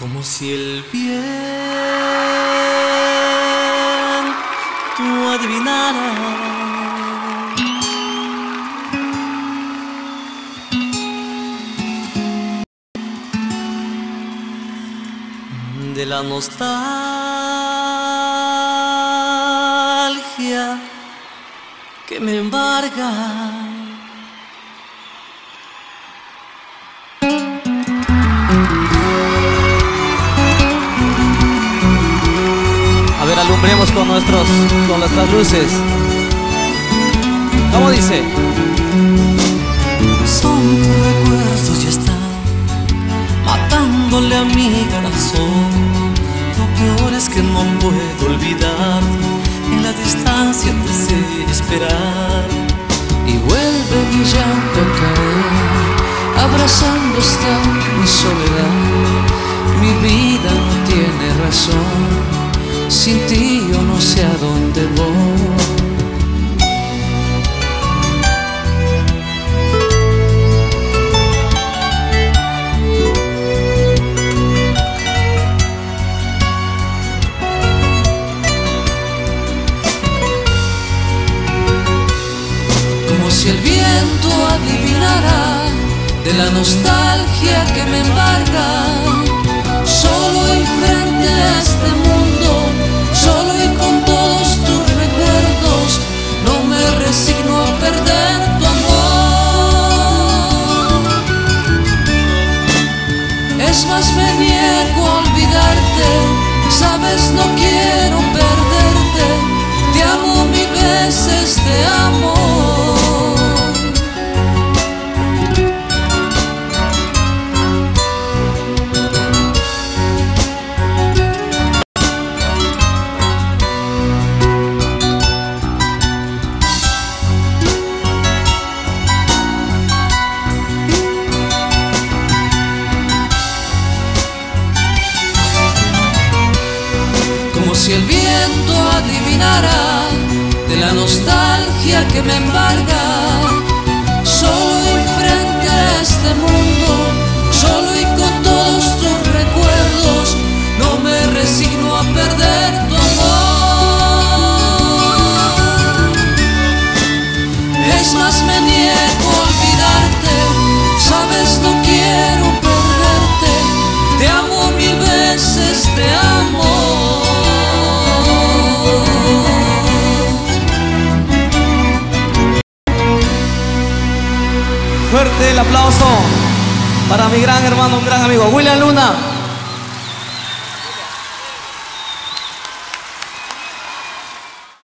como si el viento adivinara. De la nostalgia que me embarga. Alumbremos con, nuestros, con nuestras luces. ¿Cómo dice? Son recuerdos ya están matándole a mi corazón. Lo peor es que no puedo olvidar. En la distancia sé esperar. Y vuelve mi llanto a caer, abrazando esta mi soledad. Mi vida si el viento adivinara de la nostalgia que me embarga. Solo y frente a este mundo, solo y con todos tus recuerdos, no me resigno a perder tu amor. Es más, me niego a olvidarte, sabes, no quiero perderte, si el viento adivinara de la nostalgia que me embarga. Solo y frente a este mundo, solo y con todos tus recuerdos, no me resigno a perder tu amor. Es más, me niego a olvidarte, sabes, no quiero perderte, te amo mil veces, te amo. El aplauso para mi gran hermano, un gran amigo, William Luna.